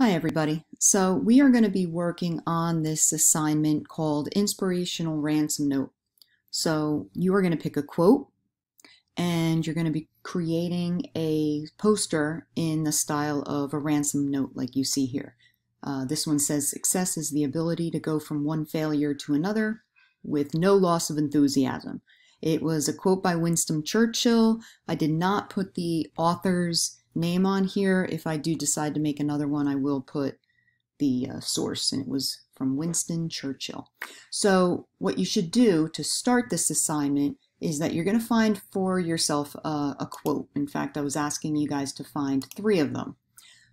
Hi everybody. So we are going to be working on this assignment called Inspirational Ransom Note. So you are going to pick a quote and you're going to be creating a poster in the style of a ransom note like you see here. Uh, this one says success is the ability to go from one failure to another with no loss of enthusiasm. It was a quote by Winston Churchill. I did not put the author's name on here. If I do decide to make another one, I will put the uh, source, and it was from Winston Churchill. So what you should do to start this assignment is that you're going to find for yourself a, a quote. In fact, I was asking you guys to find three of them.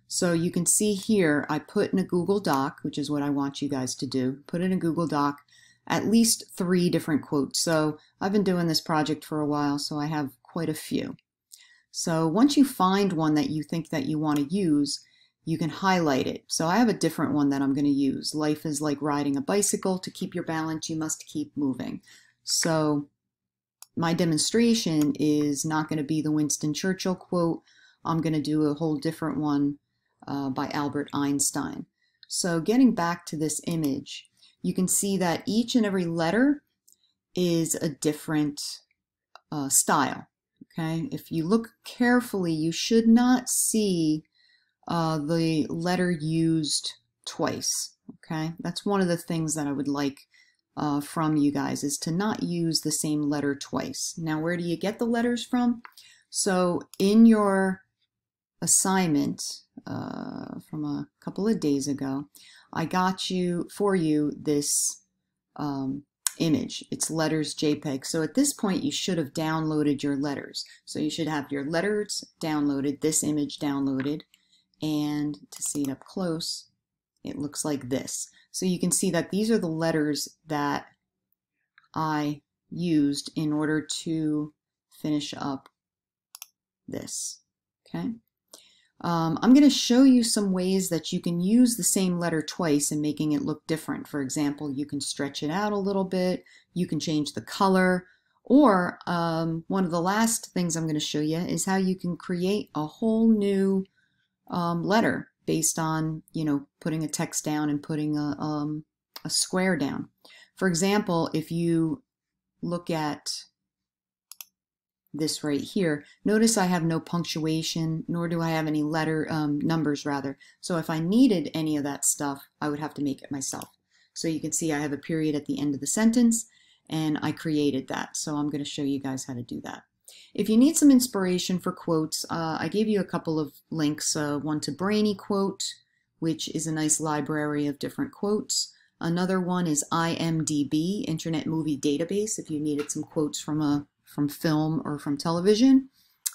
So you can see here, I put in a Google Doc, which is what I want you guys to do, put in a Google Doc at least three different quotes. So I've been doing this project for a while, so I have quite a few. So once you find one that you think that you want to use, you can highlight it. So I have a different one that I'm going to use. Life is like riding a bicycle. To keep your balance, you must keep moving. So my demonstration is not going to be the Winston Churchill quote. I'm going to do a whole different one uh, by Albert Einstein. So getting back to this image, you can see that each and every letter is a different uh, style. Okay, if you look carefully, you should not see uh, the letter used twice. Okay, that's one of the things that I would like uh, from you guys is to not use the same letter twice. Now, where do you get the letters from? So in your assignment uh, from a couple of days ago, I got you for you this um, image. It's letters JPEG. So at this point, you should have downloaded your letters. So you should have your letters downloaded, this image downloaded, and to see it up close, it looks like this. So you can see that these are the letters that I used in order to finish up this. Okay. Um, I'm going to show you some ways that you can use the same letter twice and making it look different. For example, you can stretch it out a little bit, you can change the color, or um, one of the last things I'm going to show you is how you can create a whole new um, letter based on, you know, putting a text down and putting a, um, a square down. For example, if you look at this right here. Notice I have no punctuation, nor do I have any letter um, numbers rather. So if I needed any of that stuff, I would have to make it myself. So you can see I have a period at the end of the sentence and I created that. So I'm going to show you guys how to do that. If you need some inspiration for quotes, uh, I gave you a couple of links. Uh, one to Brainy Quote, which is a nice library of different quotes. Another one is IMDb, Internet Movie Database, if you needed some quotes from a from film or from television.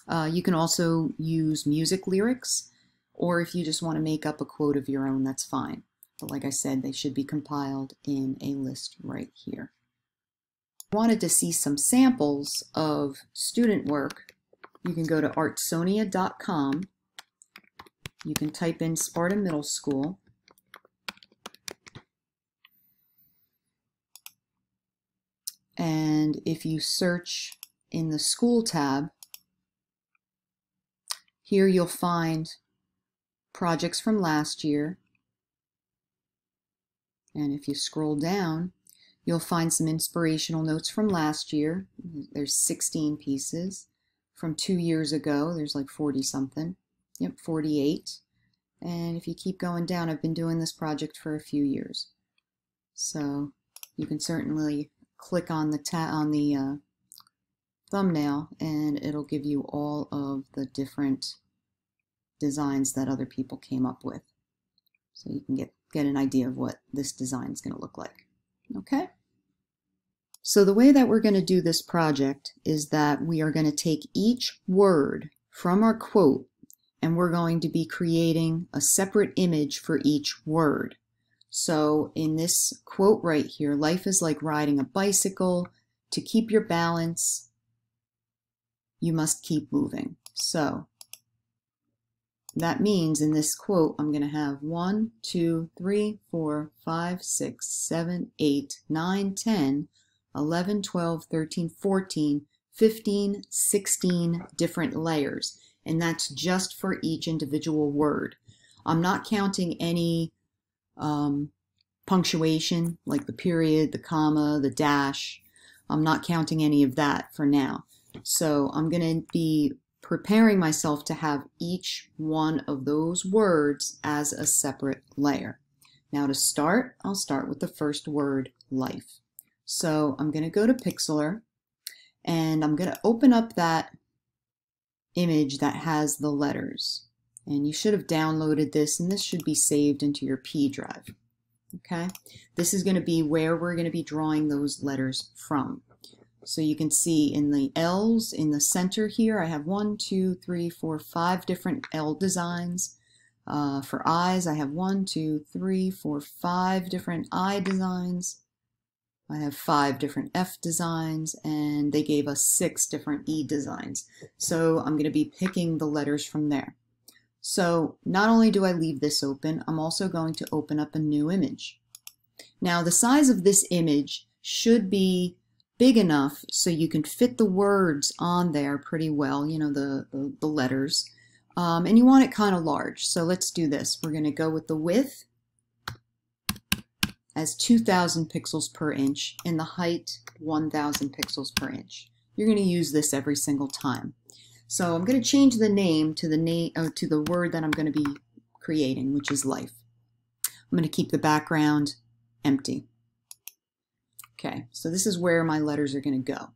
Uh, you can also use music lyrics, or if you just want to make up a quote of your own, that's fine. But like I said, they should be compiled in a list right here. Wanted to see some samples of student work. You can go to artsonia.com. You can type in Sparta Middle School. And if you search in the School tab, here you'll find projects from last year. And if you scroll down, you'll find some inspirational notes from last year. There's 16 pieces. From two years ago, there's like 40 something. Yep, 48. And if you keep going down, I've been doing this project for a few years. So you can certainly click on the on the uh, thumbnail and it'll give you all of the different designs that other people came up with. So you can get, get an idea of what this design is going to look like. Okay? So the way that we're going to do this project is that we are going to take each word from our quote and we're going to be creating a separate image for each word. So in this quote right here, life is like riding a bicycle. To keep your balance, you must keep moving. So that means in this quote, I'm going to have 1, 2, 3, 4, 5, 6, 7, 8, 9, 10, 11, 12, 13, 14, 15, 16 different layers. And that's just for each individual word. I'm not counting any um, punctuation, like the period, the comma, the dash. I'm not counting any of that for now. So I'm going to be preparing myself to have each one of those words as a separate layer. Now to start, I'll start with the first word, life. So I'm going to go to Pixlr and I'm going to open up that image that has the letters. And you should have downloaded this and this should be saved into your P drive. Okay, this is going to be where we're going to be drawing those letters from. So you can see in the L's in the center here, I have one, two, three, four, five different L designs. Uh, for eyes, I have one, two, three, four, five different eye designs. I have five different F designs, and they gave us six different E designs. So I'm going to be picking the letters from there. So not only do I leave this open, I'm also going to open up a new image. Now the size of this image should be big enough so you can fit the words on there pretty well, you know, the, the, the letters. Um, and you want it kind of large. So let's do this. We're going to go with the width as 2000 pixels per inch and the height 1000 pixels per inch. You're going to use this every single time. So I'm going to change the name to the name uh, to the word that I'm going to be creating, which is life. I'm going to keep the background empty. Okay, so this is where my letters are going to go.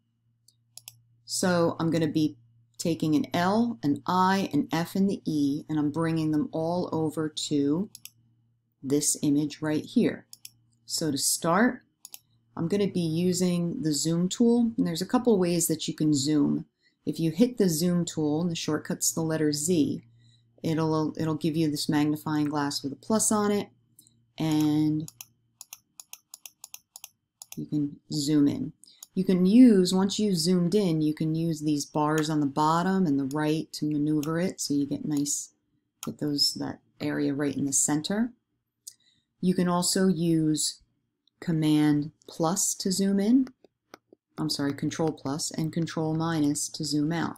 So I'm going to be taking an L, an I, an F, and the E, and I'm bringing them all over to this image right here. So to start, I'm going to be using the zoom tool, and there's a couple ways that you can zoom. If you hit the zoom tool, and the shortcut's the letter Z, it'll, it'll give you this magnifying glass with a plus on it, and you can zoom in. You can use, once you've zoomed in, you can use these bars on the bottom and the right to maneuver it so you get nice, get those, that area right in the center. You can also use Command plus to zoom in. I'm sorry, Control plus and Control minus to zoom out.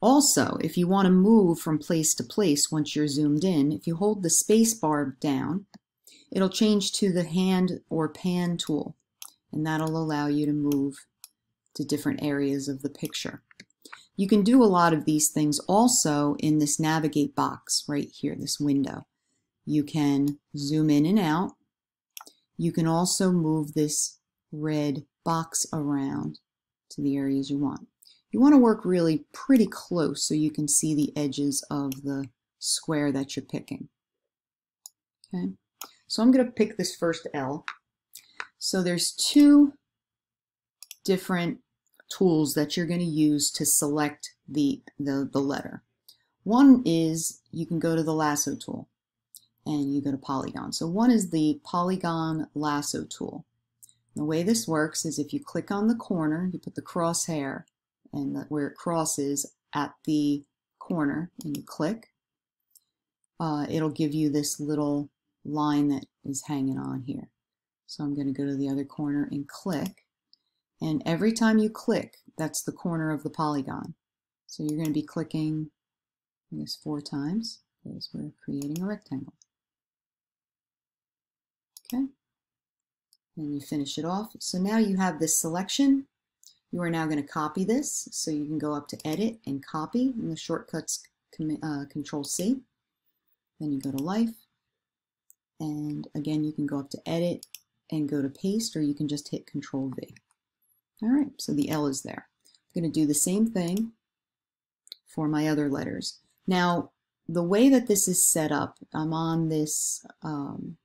Also, if you want to move from place to place once you're zoomed in, if you hold the space bar down, it'll change to the hand or pan tool and that'll allow you to move to different areas of the picture. You can do a lot of these things also in this navigate box right here, this window. You can zoom in and out. You can also move this red box around to the areas you want. You want to work really pretty close so you can see the edges of the square that you're picking. Okay. So I'm going to pick this first L. So there's two different tools that you're going to use to select the, the, the letter. One is you can go to the lasso tool and you go to polygon. So one is the polygon lasso tool. The way this works is if you click on the corner, you put the crosshair and the, where it crosses at the corner and you click, uh, it'll give you this little line that is hanging on here. So I'm going to go to the other corner and click. And every time you click, that's the corner of the polygon. So you're going to be clicking, I guess, four times because we're creating a rectangle. Okay. And you finish it off. So now you have this selection. You are now going to copy this. So you can go up to Edit and Copy, and the shortcut's uh, Control C. Then you go to Life, and again, you can go up to edit and go to paste, or you can just hit control V. All right, so the L is there. I'm going to do the same thing for my other letters. Now, the way that this is set up, I'm on this, um,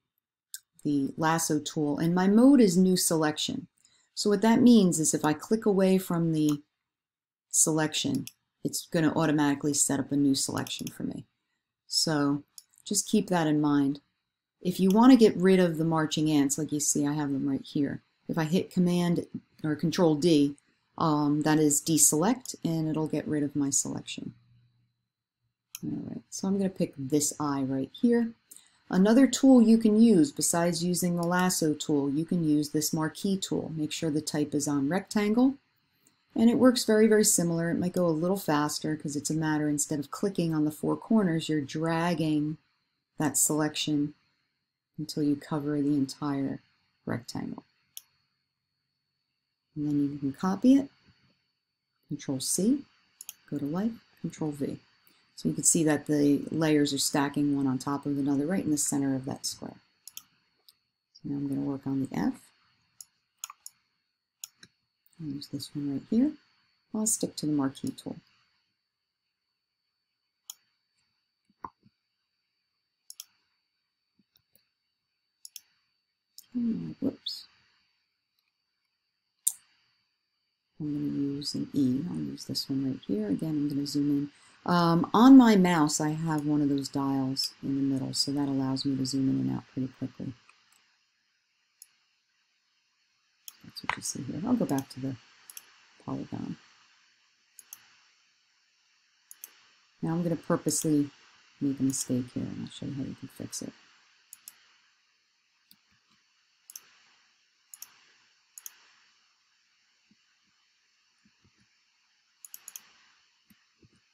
the lasso tool, and my mode is new selection. So what that means is if I click away from the selection, it's going to automatically set up a new selection for me. So just keep that in mind. If you want to get rid of the marching ants, like you see, I have them right here. If I hit Command or Control D, um, that is deselect, and it'll get rid of my selection. All right, so I'm going to pick this eye right here. Another tool you can use, besides using the lasso tool, you can use this marquee tool. Make sure the type is on rectangle, And it works very, very similar. It might go a little faster because it's a matter, instead of clicking on the four corners, you're dragging that selection until you cover the entire rectangle. And then you can copy it, Control C, go to Life, Control V. So you can see that the layers are stacking one on top of another right in the center of that square. So now I'm going to work on the F. Use this one right here. I'll stick to the marquee tool. Hmm, whoops. I'm going to use an E. I'll use this one right here. Again, I'm going to zoom in. Um, on my mouse, I have one of those dials in the middle, so that allows me to zoom in and out pretty quickly. That's what you see here. I'll go back to the polygon. Now I'm going to purposely make a mistake here, and I'll show you how you can fix it.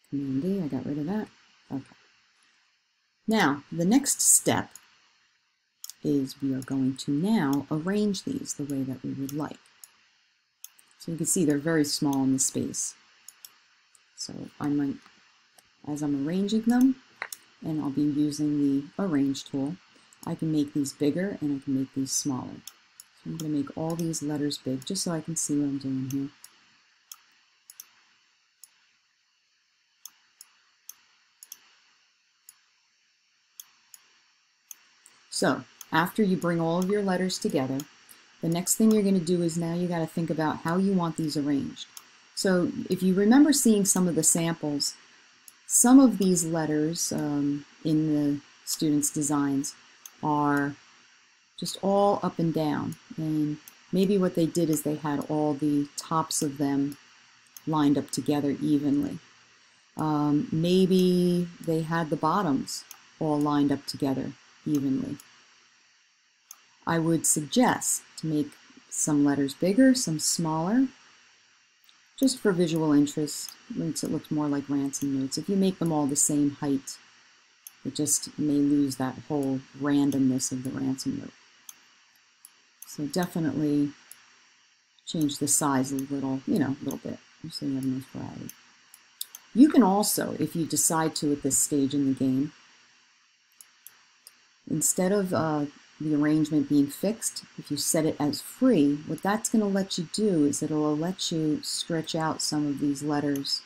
Command D, I got rid of that. Okay. Now, the next step is we are going to now arrange these the way that we would like. So you can see they're very small in the space. So I might, as I'm arranging them, and I'll be using the Arrange tool, I can make these bigger and I can make these smaller. So I'm going to make all these letters big just so I can see what I'm doing here. So after you bring all of your letters together, the next thing you're going to do is now you got to think about how you want these arranged. So if you remember seeing some of the samples, some of these letters um, in the students' designs are just all up and down. And maybe what they did is they had all the tops of them lined up together evenly. Um, maybe they had the bottoms all lined up together evenly. I would suggest to make some letters bigger, some smaller, just for visual interest. Makes it look more like ransom notes. If you make them all the same height, it just may lose that whole randomness of the ransom note. So definitely change the size a little, you know, a little bit, so you have nice variety. You can also, if you decide to at this stage in the game, instead of uh, the arrangement being fixed, if you set it as free, what that's going to let you do is it'll let you stretch out some of these letters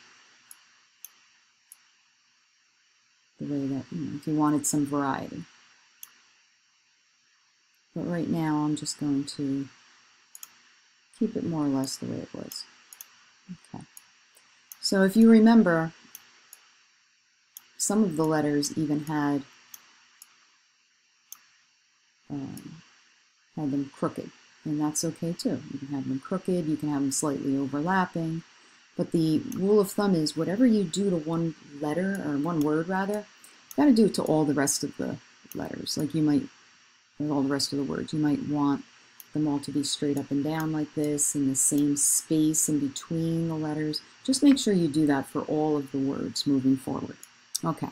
the way that, you know, if you wanted some variety. But right now I'm just going to keep it more or less the way it was. Okay. So if you remember, some of the letters even had um, have them crooked, and that's okay too. You can have them crooked, you can have them slightly overlapping, but the rule of thumb is whatever you do to one letter, or one word rather, you got to do it to all the rest of the letters. Like you might, or all the rest of the words, you might want them all to be straight up and down like this, in the same space in between the letters. Just make sure you do that for all of the words moving forward. Okay,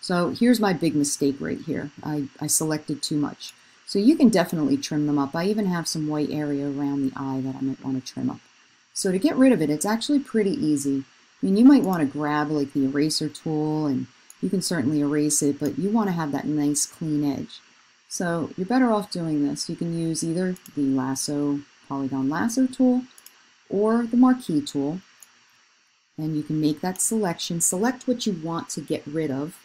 so here's my big mistake right here. I, I selected too much. So you can definitely trim them up. I even have some white area around the eye that I might want to trim up. So to get rid of it, it's actually pretty easy. I mean, you might want to grab like the eraser tool and you can certainly erase it, but you want to have that nice clean edge. So you're better off doing this. You can use either the lasso, polygon lasso tool or the marquee tool. And you can make that selection. Select what you want to get rid of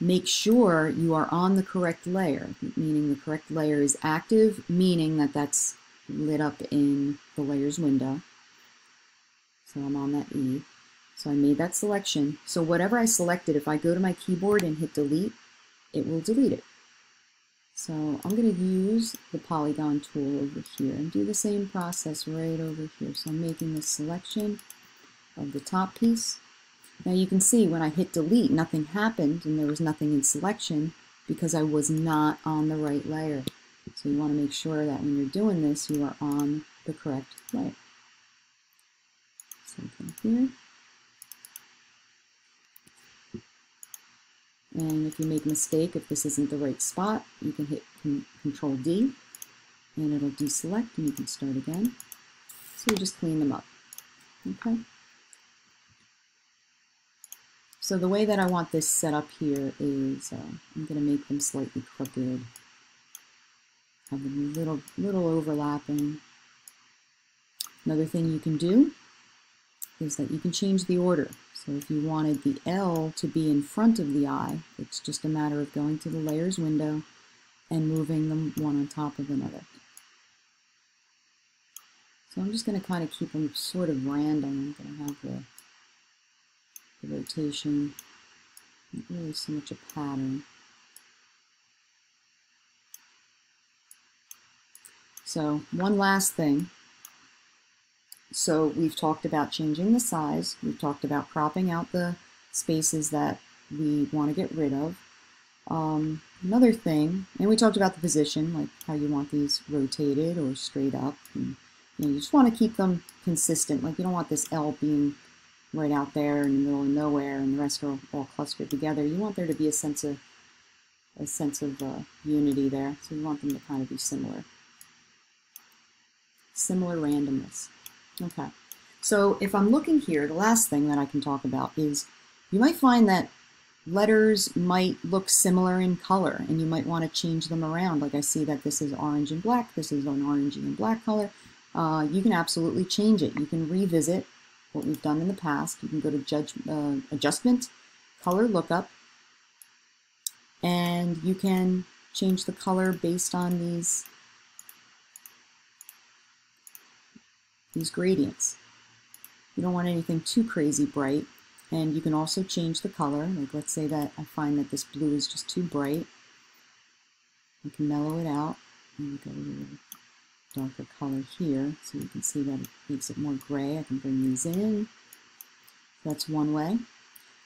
Make sure you are on the correct layer, meaning the correct layer is active, meaning that that's lit up in the layers window. So I'm on that E. So I made that selection. So whatever I selected, if I go to my keyboard and hit delete, it will delete it. So I'm going to use the polygon tool over here and do the same process right over here. So I'm making the selection of the top piece now you can see when I hit delete, nothing happened and there was nothing in selection because I was not on the right layer. So you want to make sure that when you're doing this, you are on the correct layer. Same thing here. And if you make a mistake, if this isn't the right spot, you can hit Control D and it'll deselect and you can start again. So you just clean them up. Okay. So the way that I want this set up here is uh, I'm going to make them slightly crooked. Have them a little, little overlapping. Another thing you can do is that you can change the order. So if you wanted the L to be in front of the I, it's just a matter of going to the layers window and moving them one on top of another. So I'm just going to kind of keep them sort of random. I'm going to have the the rotation, not really so much a pattern. So one last thing. So we've talked about changing the size. We've talked about cropping out the spaces that we want to get rid of. Um, another thing, and we talked about the position, like how you want these rotated or straight up. And, you, know, you just want to keep them consistent. Like you don't want this L being right out there in the middle of nowhere and the rest are all clustered together. You want there to be a sense of a sense of uh, unity there. So you want them to kind of be similar. Similar randomness. Okay. So if I'm looking here, the last thing that I can talk about is you might find that letters might look similar in color and you might want to change them around. Like I see that this is orange and black, this is an orangey and black color. Uh, you can absolutely change it. You can revisit what we've done in the past. You can go to judge, uh, Adjustment, Color Lookup, and you can change the color based on these, these gradients. You don't want anything too crazy bright, and you can also change the color. Like let's say that I find that this blue is just too bright. You can mellow it out go darker color here so you can see that it makes it more gray. I can bring these in. That's one way.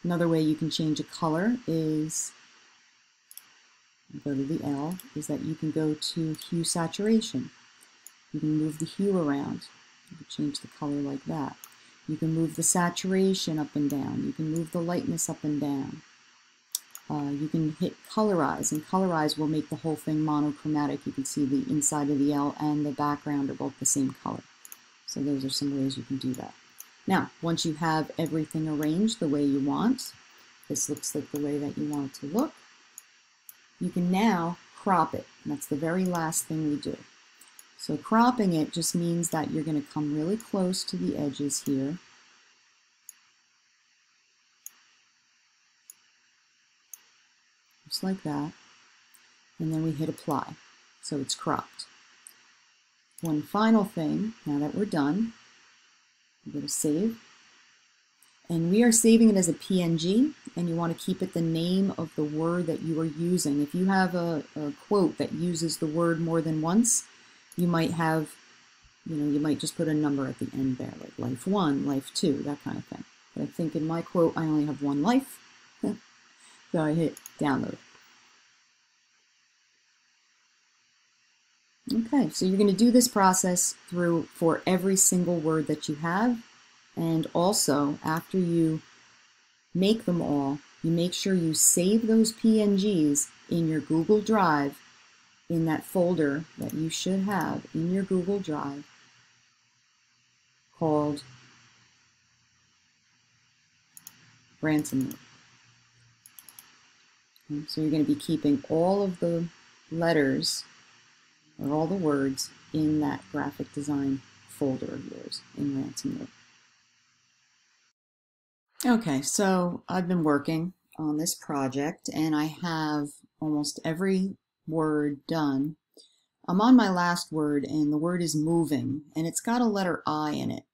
Another way you can change a color is, go to the L, is that you can go to hue saturation. You can move the hue around. You can change the color like that. You can move the saturation up and down. You can move the lightness up and down. Uh, you can hit colorize, and colorize will make the whole thing monochromatic. You can see the inside of the L and the background are both the same color. So those are some ways you can do that. Now, once you have everything arranged the way you want, this looks like the way that you want it to look, you can now crop it. that's the very last thing we do. So cropping it just means that you're going to come really close to the edges here just like that. And then we hit apply. So it's cropped. One final thing, now that we're done, I'm going to save. And we are saving it as a PNG, and you want to keep it the name of the word that you are using. If you have a, a quote that uses the word more than once, you might have, you know, you might just put a number at the end there, like life one, life two, that kind of thing. But I think in my quote, I only have one life, so I hit download. Okay, so you're going to do this process through for every single word that you have. And also, after you make them all, you make sure you save those PNGs in your Google Drive in that folder that you should have in your Google Drive called So you're going to be keeping all of the letters or all the words in that graphic design folder of yours in Ransom Okay, so I've been working on this project and I have almost every word done. I'm on my last word and the word is moving and it's got a letter I in it.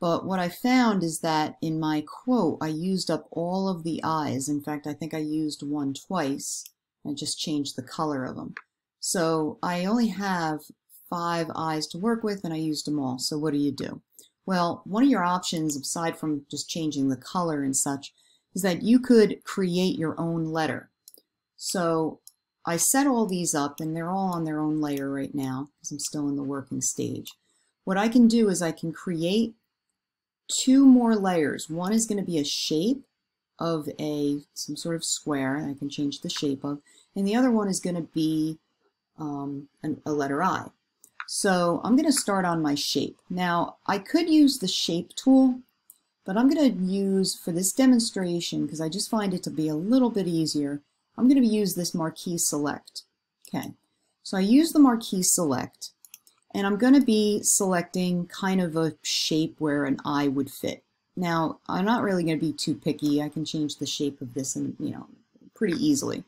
But what I found is that in my quote, I used up all of the I's. In fact, I think I used one twice. I just changed the color of them. So I only have five I's to work with and I used them all. So what do you do? Well, one of your options, aside from just changing the color and such, is that you could create your own letter. So I set all these up and they're all on their own layer right now because I'm still in the working stage. What I can do is I can create two more layers. One is going to be a shape of a some sort of square I can change the shape of, and the other one is going to be um, an, a letter I. So I'm going to start on my shape. Now I could use the shape tool, but I'm going to use for this demonstration because I just find it to be a little bit easier. I'm going to use this marquee select. Okay, so I use the marquee select and I'm going to be selecting kind of a shape where an eye would fit. Now, I'm not really going to be too picky. I can change the shape of this and, you know, pretty easily.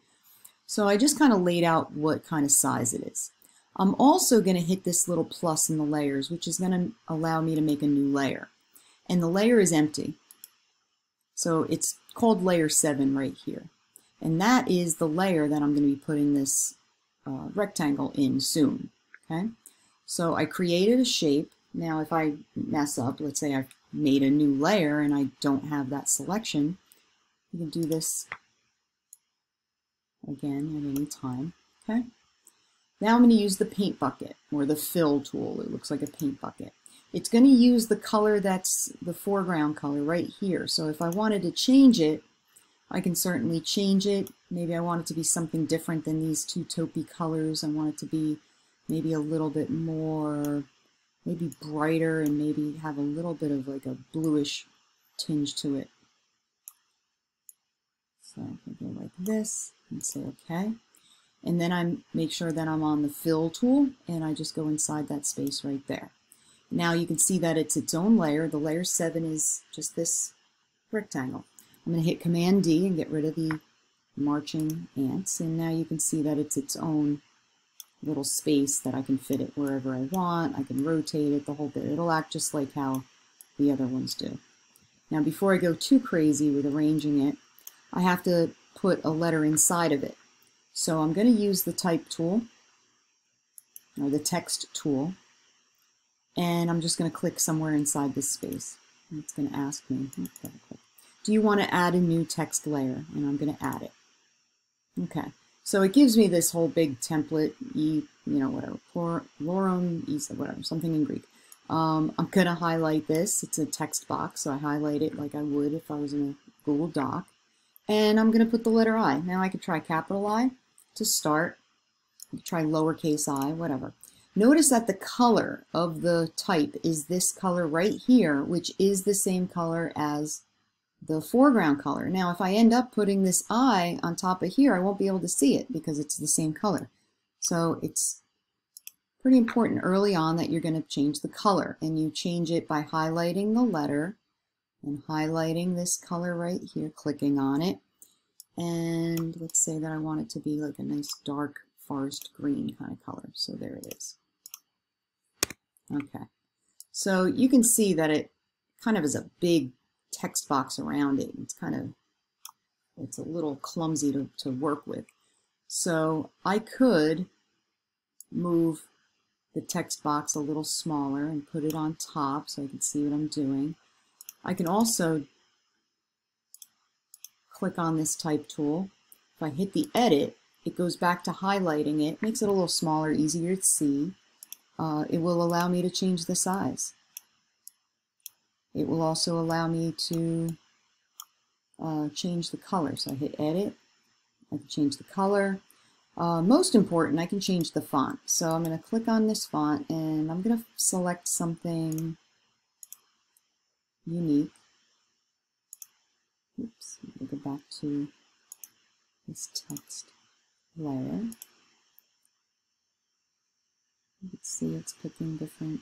So I just kind of laid out what kind of size it is. I'm also going to hit this little plus in the layers, which is going to allow me to make a new layer. And the layer is empty. So it's called layer 7 right here. And that is the layer that I'm going to be putting this uh, rectangle in soon. Okay. So I created a shape. Now if I mess up, let's say I've made a new layer and I don't have that selection, you can do this again at any time. Okay. Now I'm going to use the paint bucket or the fill tool. It looks like a paint bucket. It's going to use the color that's the foreground color right here. So if I wanted to change it, I can certainly change it. Maybe I want it to be something different than these two taupey colors. I want it to be maybe a little bit more, maybe brighter and maybe have a little bit of like a bluish tinge to it. So I can go like this and say okay. And then I make sure that I'm on the fill tool and I just go inside that space right there. Now you can see that it's its own layer. The layer 7 is just this rectangle. I'm going to hit Command D and get rid of the marching ants. And now you can see that it's its own little space that I can fit it wherever I want. I can rotate it the whole bit. It'll act just like how the other ones do. Now before I go too crazy with arranging it, I have to put a letter inside of it. So I'm going to use the type tool or the text tool and I'm just going to click somewhere inside this space. It's going to ask me, do you want to add a new text layer? And I'm going to add it. Okay, so it gives me this whole big template, e, you know, whatever, Lorum, Isa, whatever, something in Greek. Um, I'm going to highlight this. It's a text box, so I highlight it like I would if I was in a Google Doc. And I'm going to put the letter I. Now I could try capital I to start. Try lowercase i, whatever. Notice that the color of the type is this color right here, which is the same color as the foreground color. Now, if I end up putting this eye on top of here, I won't be able to see it because it's the same color. So it's pretty important early on that you're going to change the color and you change it by highlighting the letter and highlighting this color right here, clicking on it. And let's say that I want it to be like a nice dark forest green kind of color. So there it is. Okay. So you can see that it kind of is a big text box around it. It's kind of, it's a little clumsy to, to work with. So I could move the text box a little smaller and put it on top so I can see what I'm doing. I can also click on this type tool. If I hit the edit, it goes back to highlighting it, makes it a little smaller, easier to see. Uh, it will allow me to change the size. It will also allow me to uh, change the color. So I hit edit, I can change the color. Uh, most important, I can change the font. So I'm going to click on this font and I'm going to select something unique. Oops, let me go back to this text layer. You can see it's picking different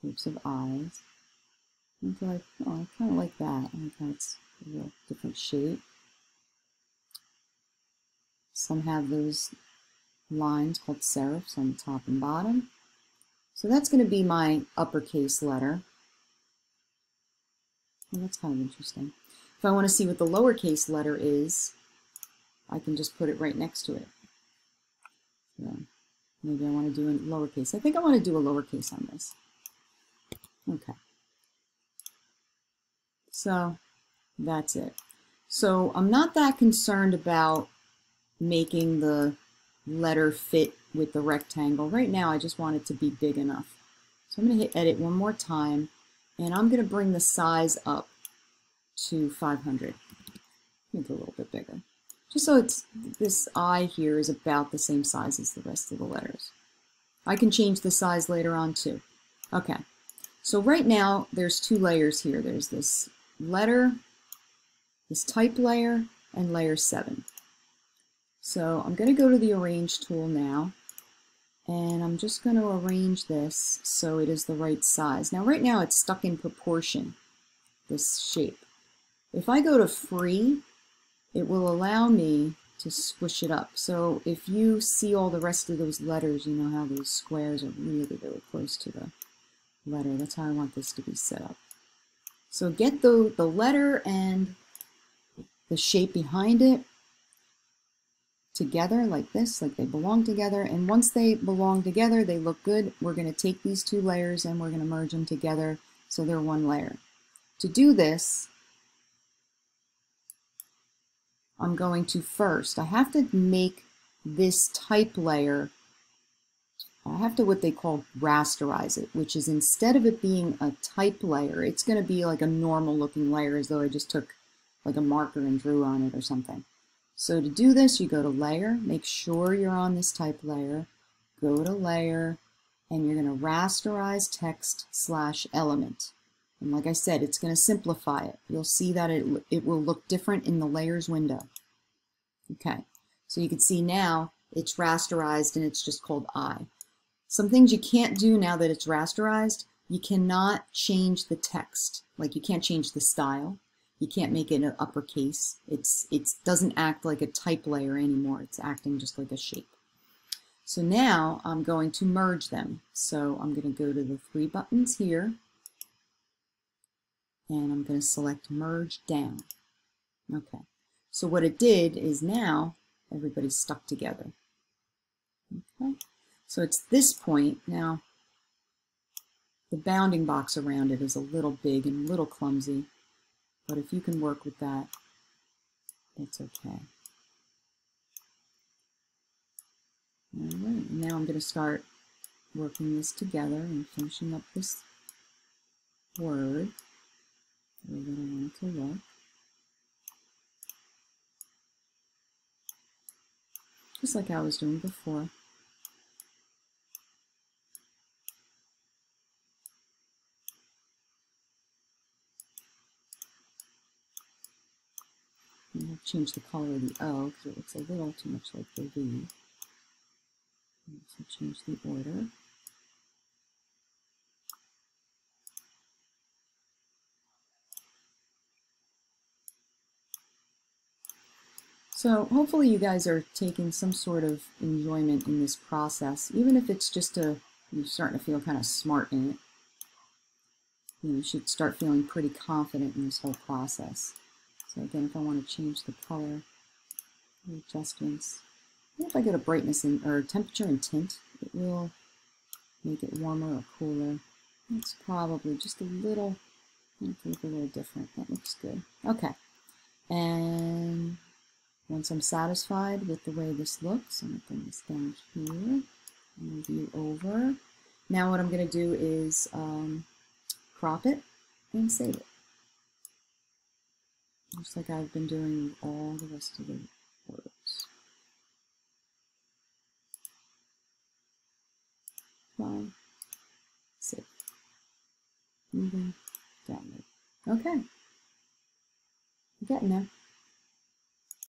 groups of eyes. I, oh, I kind of like that. I think that's a different shape. Some have those lines called serifs on the top and bottom. So that's going to be my uppercase letter. Well, that's kind of interesting. If I want to see what the lowercase letter is, I can just put it right next to it. So maybe I want to do a lowercase. I think I want to do a lowercase on this. Okay. So that's it. So I'm not that concerned about making the letter fit with the rectangle. Right now I just want it to be big enough. So I'm going to hit edit one more time And I'm going to bring the size up to 500. Make it a little bit bigger. Just so it's this I here is about the same size as the rest of the letters. I can change the size later on too. Okay, so right now there's two layers here. There's this letter, this type layer, and layer 7. So I'm going to go to the Arrange tool now, and I'm just going to arrange this so it is the right size. Now right now it's stuck in proportion, this shape. If I go to Free, it will allow me to squish it up. So if you see all the rest of those letters, you know how those squares are really, really close to the letter. That's how I want this to be set up. So get the, the letter and the shape behind it together like this, like they belong together. And once they belong together, they look good. We're going to take these two layers and we're going to merge them together so they're one layer. To do this, I'm going to first, I have to make this type layer, have to what they call rasterize it, which is instead of it being a type layer, it's going to be like a normal looking layer as though I just took like a marker and drew on it or something. So to do this, you go to layer, make sure you're on this type layer, go to layer, and you're going to rasterize text slash element. And like I said, it's going to simplify it. You'll see that it, it will look different in the layers window. Okay, so you can see now it's rasterized and it's just called I. Some things you can't do now that it's rasterized, you cannot change the text. Like you can't change the style. You can't make it an uppercase. It's it doesn't act like a type layer anymore. It's acting just like a shape. So now I'm going to merge them. So I'm going to go to the three buttons here and I'm going to select merge down. Okay. So what it did is now everybody's stuck together. Okay. So it's this point now the bounding box around it is a little big and a little clumsy. But if you can work with that, it's okay. All right, now I'm going to start working this together and finishing up this word that I want to look. Just like I was doing before. And I'll change the color of the O because it looks a little too much like the V. So change the order. So hopefully you guys are taking some sort of enjoyment in this process, even if it's just a, you're starting to feel kind of smart in it. You, know, you should start feeling pretty confident in this whole process. So again, if I want to change the color, the adjustments, if I go to brightness and, or temperature and tint, it will make it warmer or cooler. It's probably just a little, it look a little different. That looks good. Okay. And once I'm satisfied with the way this looks, I'm going to bring this down here and view over. Now what I'm going to do is um, crop it and save it. Just like I've been doing all the rest of the words. Fine. Save. Moving downward. Okay. I'm getting there.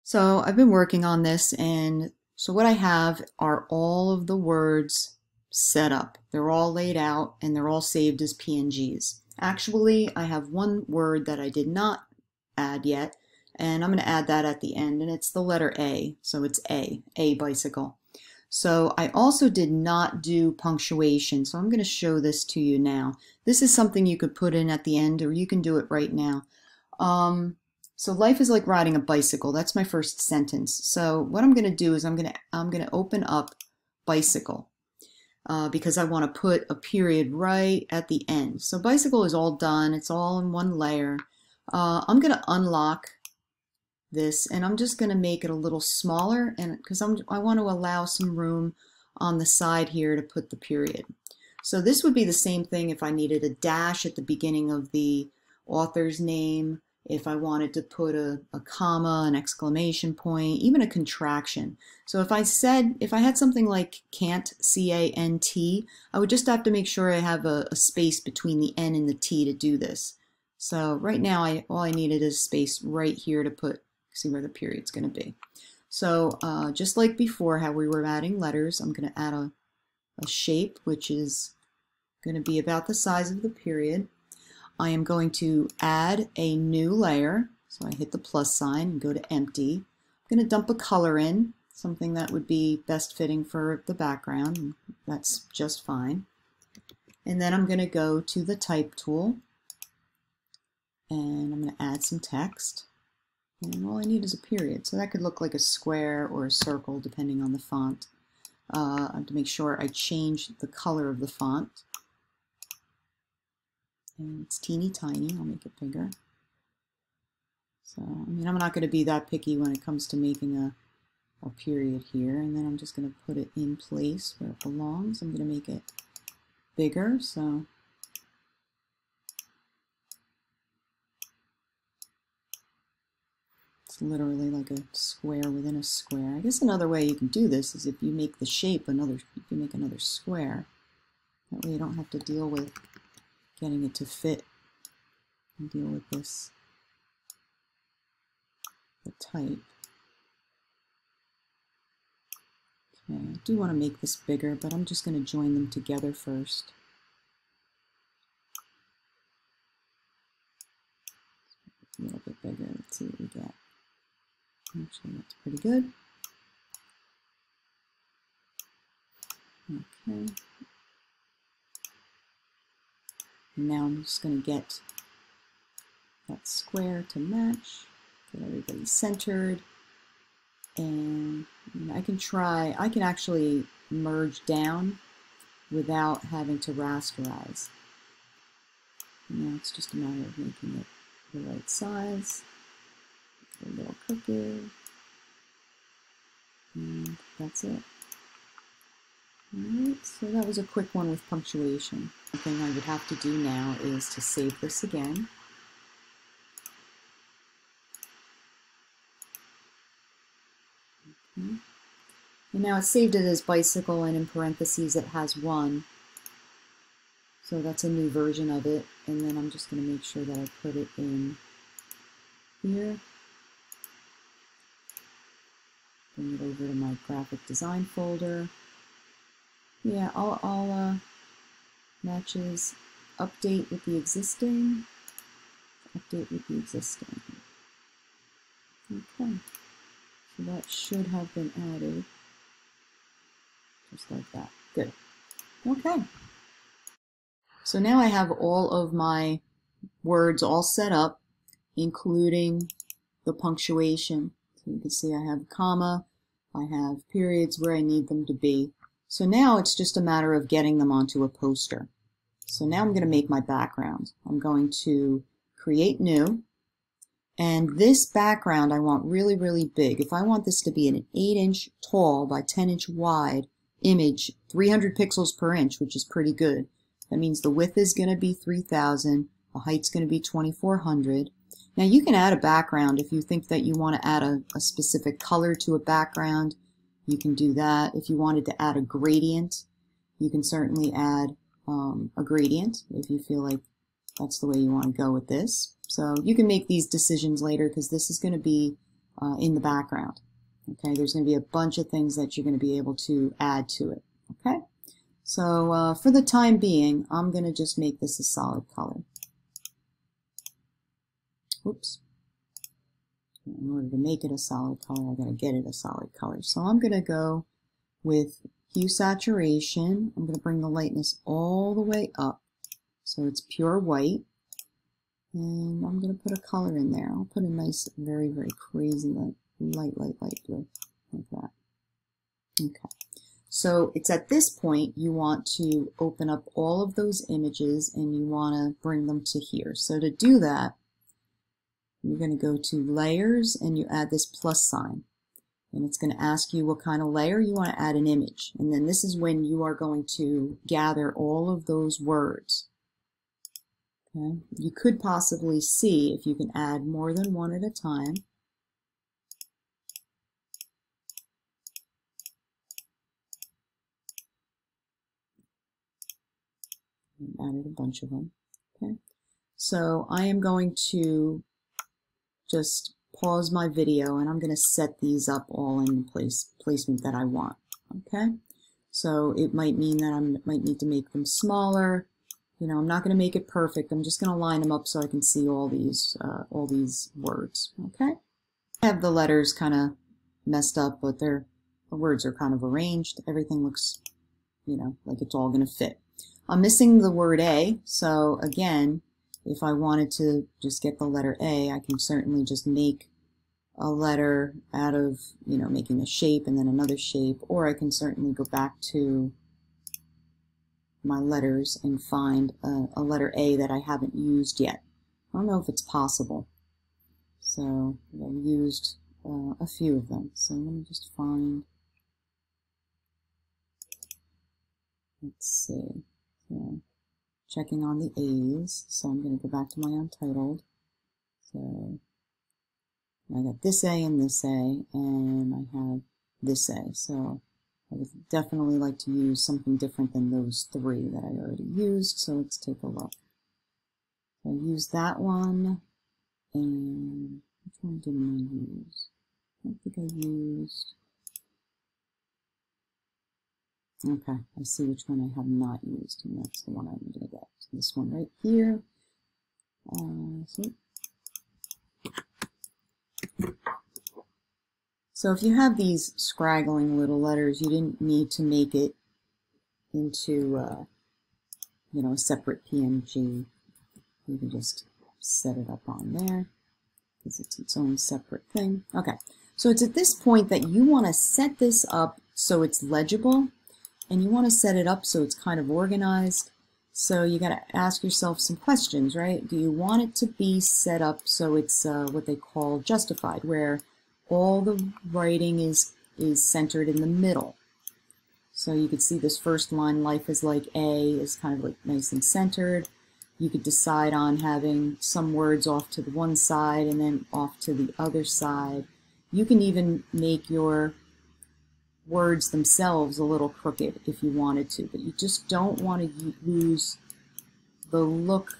So I've been working on this and so what I have are all of the words set up. They're all laid out and they're all saved as PNGs. Actually, I have one word that I did not add yet and I'm going to add that at the end and it's the letter A. So it's A, A bicycle. So I also did not do punctuation. So I'm going to show this to you now. This is something you could put in at the end or you can do it right now. Um, so life is like riding a bicycle. That's my first sentence. So what I'm going to do is I'm going to I'm going to open up bicycle uh, because I want to put a period right at the end. So bicycle is all done. It's all in one layer. Uh, I'm going to unlock this and I'm just going to make it a little smaller and because I'm I want to allow some room on the side here to put the period. So this would be the same thing if I needed a dash at the beginning of the author's name, if I wanted to put a, a comma, an exclamation point, even a contraction. So if I said, if I had something like can't, C-A-N-T, I would just have to make sure I have a, a space between the N and the T to do this. So right now, I all I needed is space right here to put, see where the period's going to be. So uh, just like before, how we were adding letters, I'm going to add a, a shape, which is going to be about the size of the period. I am going to add a new layer. So I hit the plus sign and go to empty. I'm going to dump a color in, something that would be best fitting for the background. That's just fine. And then I'm going to go to the type tool and I'm going to add some text. And all I need is a period. So that could look like a square or a circle depending on the font. Uh, I have to make sure I change the color of the font. And it's teeny tiny. I'll make it bigger. So, I mean, I'm not going to be that picky when it comes to making a, a period here. And then I'm just going to put it in place where it belongs. I'm going to make it bigger. So literally like a square within a square. I guess another way you can do this is if you make the shape another, you can make another square. That way you don't have to deal with getting it to fit and deal with this, the type. Okay, I do want to make this bigger, but I'm just going to join them together first. A little bit bigger, let's see what we get. Actually, that's pretty good. Okay. now I'm just going to get that square to match, get everybody centered, and I can try, I can actually merge down without having to rasterize. Now it's just a matter of making it the right size. A little crooked. And that's it. Alright, so that was a quick one with punctuation. The thing I would have to do now is to save this again. Okay. And now it's saved it as bicycle and in parentheses it has one. So that's a new version of it. And then I'm just going to make sure that I put it in here. Bring it over to my graphic design folder. Yeah, all, all uh, matches update with the existing, update with the existing. Okay, so that should have been added, just like that. Good. Okay. So now I have all of my words all set up, including the punctuation. So you can see I have comma, I have periods where I need them to be. So now it's just a matter of getting them onto a poster. So now I'm going to make my background. I'm going to create new. And this background I want really, really big. If I want this to be an 8 inch tall by 10 inch wide image, 300 pixels per inch, which is pretty good. That means the width is going to be 3000, the height's going to be 2400. Now you can add a background if you think that you want to add a, a specific color to a background you can do that. If you wanted to add a gradient, you can certainly add um, a gradient if you feel like that's the way you want to go with this. So you can make these decisions later because this is going to be uh, in the background. Okay, there's going to be a bunch of things that you're going to be able to add to it. Okay, so uh, for the time being, I'm going to just make this a solid color. Oops in order to make it a solid color, I gotta get it a solid color. So I'm gonna go with hue saturation. I'm gonna bring the lightness all the way up. So it's pure white. And I'm gonna put a color in there. I'll put a nice, very, very crazy light, light, light, light blue, like that. Okay. So it's at this point you want to open up all of those images and you want to bring them to here. So to do that, you're going to go to layers and you add this plus sign. and it's going to ask you what kind of layer you want to add an image. And then this is when you are going to gather all of those words. Okay. You could possibly see if you can add more than one at a time. added a bunch of them. Okay. So I am going to just pause my video and I'm going to set these up all in the place placement that I want. Okay. So it might mean that I might need to make them smaller. You know, I'm not going to make it perfect. I'm just going to line them up so I can see all these uh, all these words. Okay. I have the letters kind of messed up, but they're the words are kind of arranged. Everything looks, you know, like it's all going to fit. I'm missing the word A, so again, if I wanted to just get the letter A, I can certainly just make a letter out of, you know, making a shape and then another shape, or I can certainly go back to my letters and find a, a letter A that I haven't used yet. I don't know if it's possible. So I've used uh, a few of them. So let me just find, let's see. So checking on the A's. So I'm going to go back to my untitled. So I got this A and this A, and I have this A. So I would definitely like to use something different than those three that I already used. So let's take a look. I used that one, and which one didn't I use? I think I used Okay, I see which one I have not used, and that's the one I'm going to get. This one right here. Uh, so, so if you have these scraggling little letters, you didn't need to make it into, uh, you know, a separate PNG. You can just set it up on there because it's its own separate thing. Okay, so it's at this point that you want to set this up so it's legible and you want to set it up so it's kind of organized. So you got to ask yourself some questions, right? Do you want it to be set up so it's uh, what they call justified, where all the writing is is centered in the middle? So you could see this first line, life is like A, is kind of like nice and centered. You could decide on having some words off to the one side and then off to the other side. You can even make your words themselves a little crooked if you wanted to, but you just don't want to lose the look,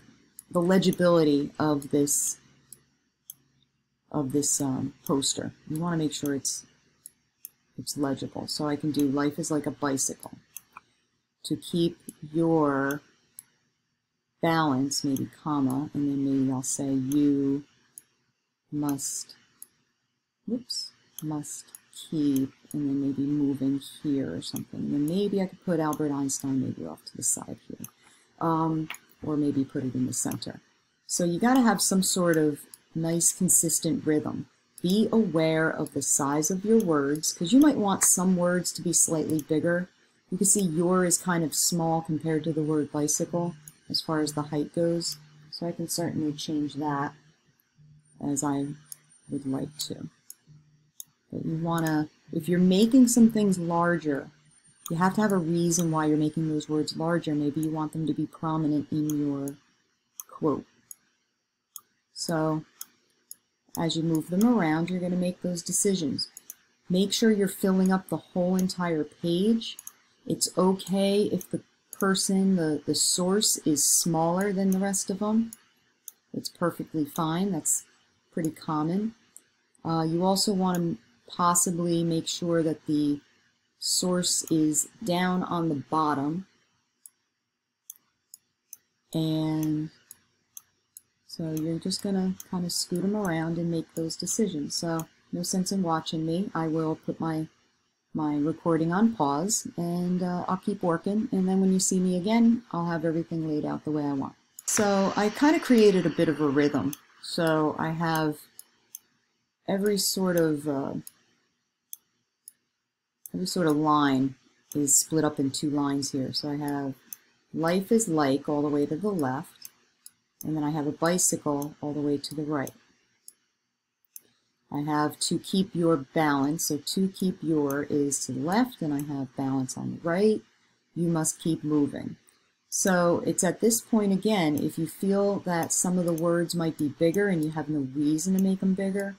the legibility of this of this um, poster. You want to make sure it's it's legible. So I can do life is like a bicycle. To keep your balance, maybe comma, and then maybe I'll say you must, whoops, must keep and then maybe moving here or something. And then maybe I could put Albert Einstein maybe off to the side here. Um, or maybe put it in the center. So you got to have some sort of nice consistent rhythm. Be aware of the size of your words because you might want some words to be slightly bigger. You can see your is kind of small compared to the word bicycle as far as the height goes. So I can certainly change that as I would like to. But you want to if you're making some things larger, you have to have a reason why you're making those words larger. Maybe you want them to be prominent in your quote. So as you move them around, you're going to make those decisions. Make sure you're filling up the whole entire page. It's okay if the person, the, the source is smaller than the rest of them. It's perfectly fine. That's pretty common. Uh, you also want to possibly make sure that the source is down on the bottom. And so you're just going to kind of scoot them around and make those decisions. So no sense in watching me. I will put my my recording on pause and uh, I'll keep working and then when you see me again I'll have everything laid out the way I want. So I kind of created a bit of a rhythm. So I have every sort of uh, every sort of line is split up in two lines here. So I have life is like all the way to the left, and then I have a bicycle all the way to the right. I have to keep your balance. So to keep your is to the left and I have balance on the right. You must keep moving. So it's at this point again, if you feel that some of the words might be bigger and you have no reason to make them bigger,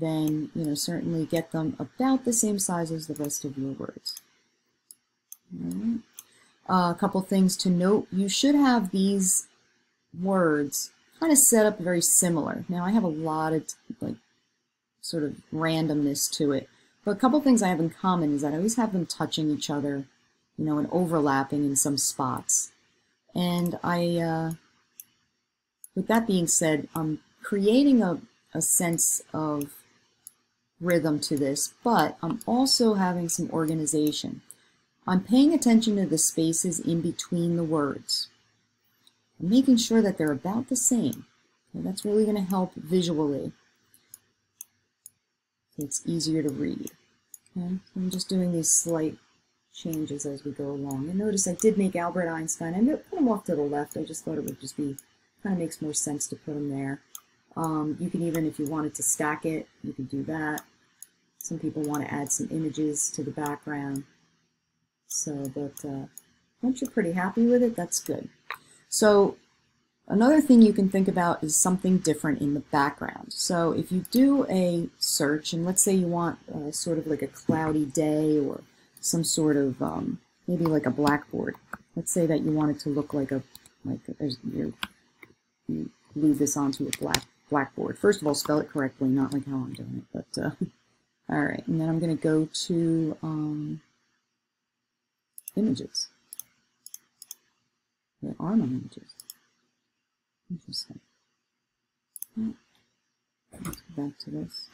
then you know certainly get them about the same size as the rest of your words. Right. Uh, a couple things to note, you should have these words kind of set up very similar. Now I have a lot of like sort of randomness to it. But a couple things I have in common is that I always have them touching each other, you know, and overlapping in some spots. And I, uh, with that being said, I'm creating a, a sense of rhythm to this, but I'm also having some organization. I'm paying attention to the spaces in between the words. I'm making sure that they're about the same. Okay, that's really going to help visually it's easier to read. Okay, I'm just doing these slight changes as we go along. And notice I did make Albert Einstein. I put him off to the left. I just thought it would just be, kind of makes more sense to put him there. Um, you can even, if you wanted to stack it, you can do that. Some people want to add some images to the background. So, but uh, once you're pretty happy with it, that's good. So Another thing you can think about is something different in the background. So if you do a search, and let's say you want uh, sort of like a cloudy day or some sort of, um, maybe like a blackboard. Let's say that you want it to look like a, like you you glue this onto a black blackboard. First of all, spell it correctly, not like how I'm doing it, but, uh, all right. And then I'm going to go to um, images. There are my images? Interesting. Let's go back to this.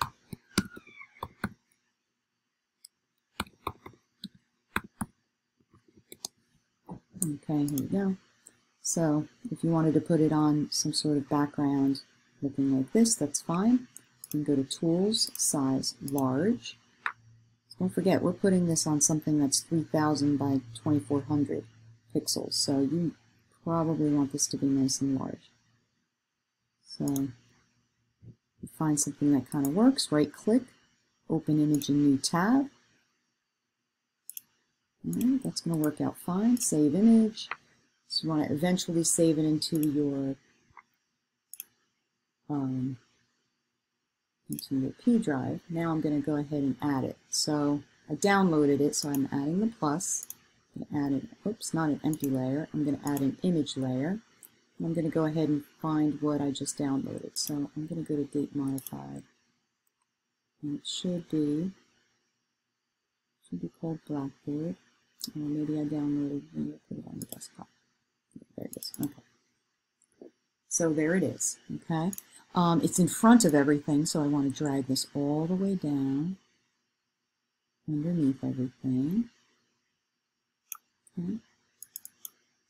Okay, here we go. So if you wanted to put it on some sort of background looking like this, that's fine. You can go to Tools, Size, Large. Don't forget, we're putting this on something that's 3000 by 2400 pixels, so you probably want this to be nice and large. So find something that kind of works, right click, open image in new tab. That's going to work out fine. Save image. So you want to eventually save it into your um, into your P drive. Now I'm going to go ahead and add it. So I downloaded it, so I'm adding the plus. I'm going to add an, oops, not an empty layer. I'm going to add an image layer. I'm going to go ahead and find what I just downloaded. So I'm going to go to date modified. And it should be, should be called Blackboard. Or maybe I downloaded, I put it on the desktop. There it is. Okay. So there it is. Okay. Um, it's in front of everything, so I want to drag this all the way down underneath everything. Okay.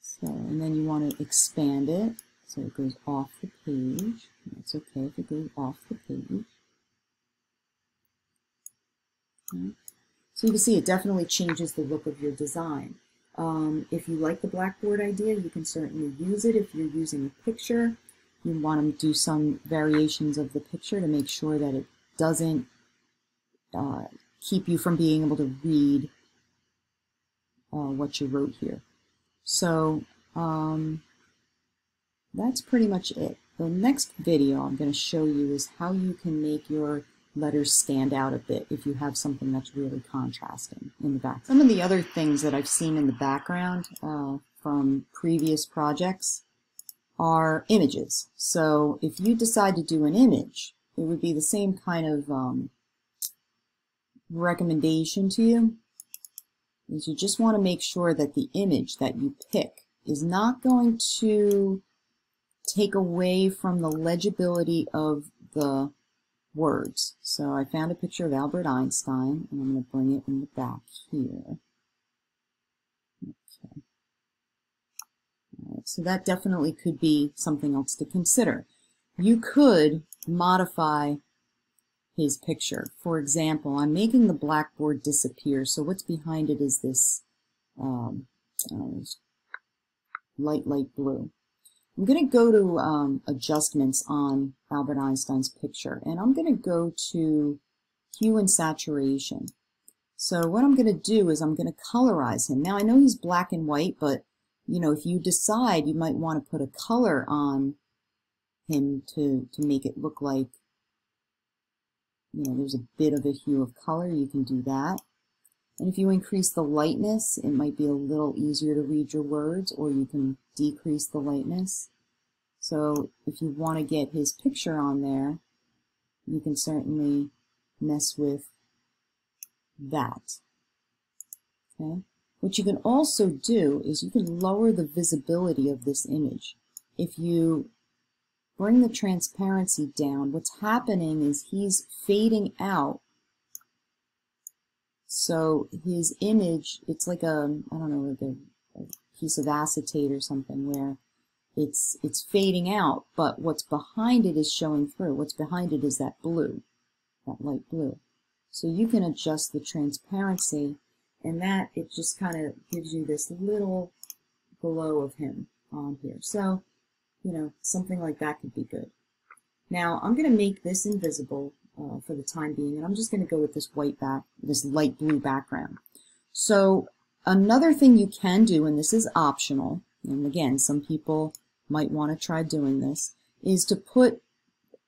So, and then you want to expand it so it goes off the page. It's okay if it goes off the page. Okay. So you can see it definitely changes the look of your design. Um, if you like the Blackboard idea, you can certainly use it. If you're using a picture, you want to do some variations of the picture to make sure that it doesn't uh, keep you from being able to read uh, what you wrote here. So um, that's pretty much it. The next video I'm going to show you is how you can make your letters stand out a bit if you have something that's really contrasting in the back. Some of the other things that I've seen in the background uh, from previous projects are images. So if you decide to do an image, it would be the same kind of um, recommendation to you is you just want to make sure that the image that you pick is not going to take away from the legibility of the words. So I found a picture of Albert Einstein, and I'm going to bring it in the back here. Okay. So that definitely could be something else to consider. You could modify his picture. For example, I'm making the blackboard disappear, so what's behind it is this um, uh, light, light blue. I'm going to go to um, adjustments on Albert Einstein's picture, and I'm going to go to hue and saturation. So what I'm going to do is I'm going to colorize him. Now I know he's black and white, but you know, if you decide you might want to put a color on him to, to make it look like, you know, there's a bit of a hue of color, you can do that. And if you increase the lightness, it might be a little easier to read your words, or you can decrease the lightness. So if you want to get his picture on there, you can certainly mess with that. Okay. What you can also do is you can lower the visibility of this image. If you bring the transparency down, what's happening is he's fading out. So his image, it's like a, I don't know, like a, a piece of acetate or something where it's, it's fading out, but what's behind it is showing through. What's behind it is that blue, that light blue. So you can adjust the transparency and that it just kind of gives you this little glow of him on here. So, you know, something like that could be good. Now I'm going to make this invisible uh, for the time being, and I'm just going to go with this white back, this light blue background. So another thing you can do, and this is optional, and again, some people might want to try doing this, is to put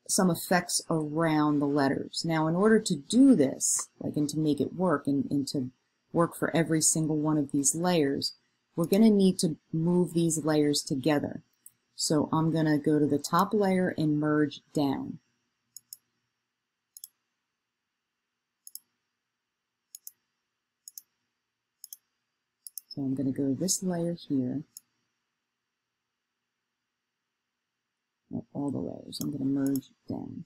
some effects around the letters. Now, in order to do this, like, and to make it work and, and to work for every single one of these layers, we're going to need to move these layers together. So I'm going to go to the top layer and merge down. So I'm going to go to this layer here all the layers. I'm going to merge down.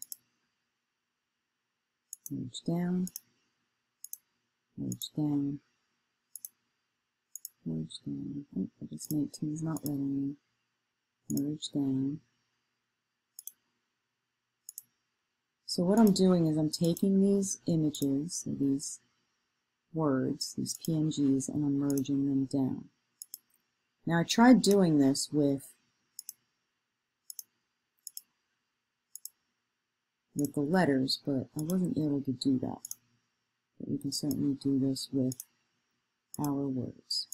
Merge down. Merge down. Merge down. Oh, I just 19 is not letting me. Merge down. So what I'm doing is I'm taking these images, these words, these PNGs, and I'm merging them down. Now I tried doing this with with the letters, but I wasn't able to do that. We can certainly do this with our words.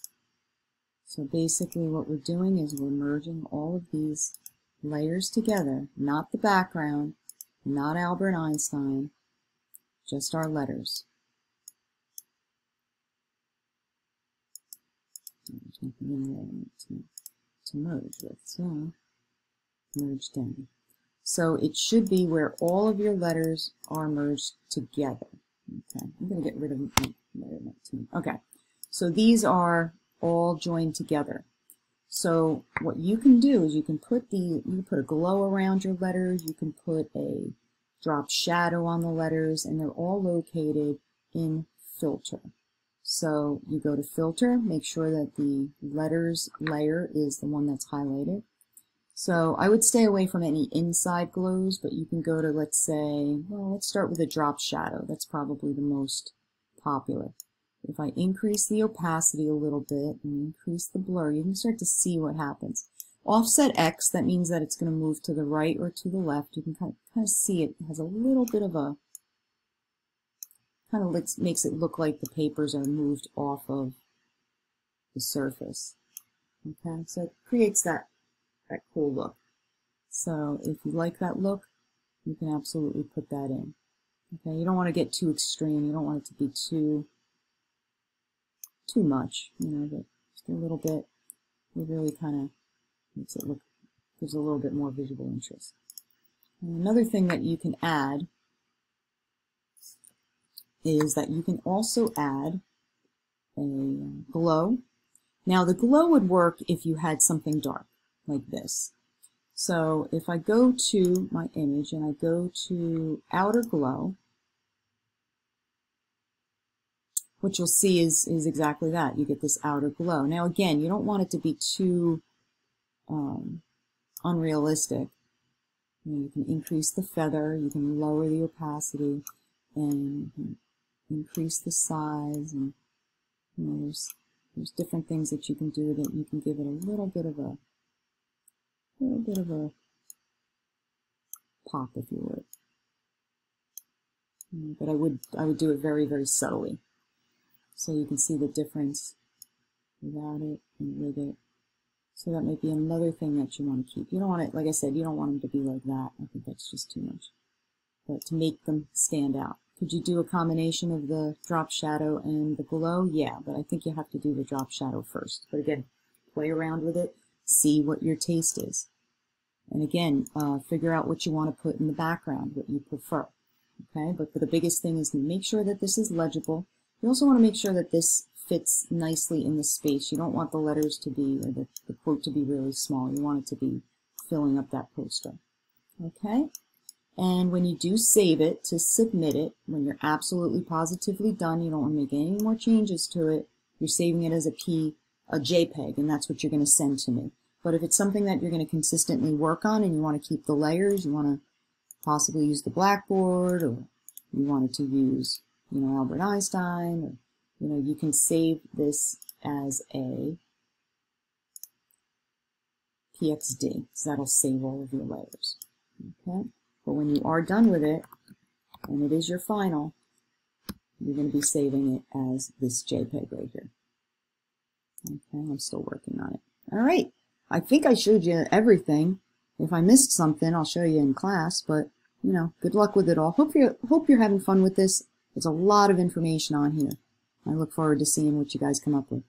So basically what we're doing is we're merging all of these layers together, not the background, not Albert Einstein, just our letters. To, to merge with, so merge down. So it should be where all of your letters are merged together. Okay, I'm going to get rid of letter 19. Okay, so these are all joined together. So what you can do is you can put the you put a glow around your letters, you can put a drop shadow on the letters, and they're all located in filter. So you go to filter, make sure that the letters layer is the one that's highlighted. So I would stay away from any inside glows, but you can go to, let's say, well, let's start with a drop shadow. That's probably the most popular. If I increase the opacity a little bit and increase the blur, you can start to see what happens. Offset X, that means that it's going to move to the right or to the left. You can kind of, kind of see it has a little bit of a, kind of looks, makes it look like the papers are moved off of the surface. Okay, so it creates that that cool look. So if you like that look, you can absolutely put that in. Okay, you don't want to get too extreme. You don't want it to be too too much, you know, but just a little bit. It really kind of makes it look, gives a little bit more visual interest. And another thing that you can add is that you can also add a glow. Now the glow would work if you had something dark like this. So if I go to my image and I go to outer glow, what you'll see is, is exactly that. You get this outer glow. Now again, you don't want it to be too um, unrealistic. You, know, you, can increase the feather, you can lower the opacity, and increase the size, and you know, there's, there's different things that you can do that you can give it a little bit of a a little bit of a pop, if you would. Mm, but I would I would do it very very subtly, so you can see the difference without it and with it. So that might be another thing that you want to keep. You don't want it, like I said, you don't want them to be like that. I think that's just too much. But to make them stand out. Could you do a combination of the drop shadow and the glow? Yeah, but I think you have to do the drop shadow first. But again, play around with it, see what your taste is. And again, uh, figure out what you want to put in the background, what you prefer. Okay, but the biggest thing is to make sure that this is legible. You also want to make sure that this fits nicely in the space. You don't want the letters to be, or the, the quote to be really small. You want it to be filling up that poster. Okay? And when you do save it to submit it, when you're absolutely positively done, you don't want to make any more changes to it, you're saving it as a P, a JPEG, and that's what you're going to send to me. But if it's something that you're going to consistently work on and you want to keep the layers, you want to possibly use the blackboard or you wanted to use, you know, Albert Einstein or you know, you can save this as a PXD, so that'll save all of your layers. Okay, but when you are done with it, and it is your final, you're going to be saving it as this JPEG right here. Okay, I'm still working on it. All right, I think I showed you everything. If I missed something, I'll show you in class, but, you know, good luck with it all. Hope you're, hope you're having fun with this. There's a lot of information on here. I look forward to seeing what you guys come up with.